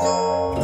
Música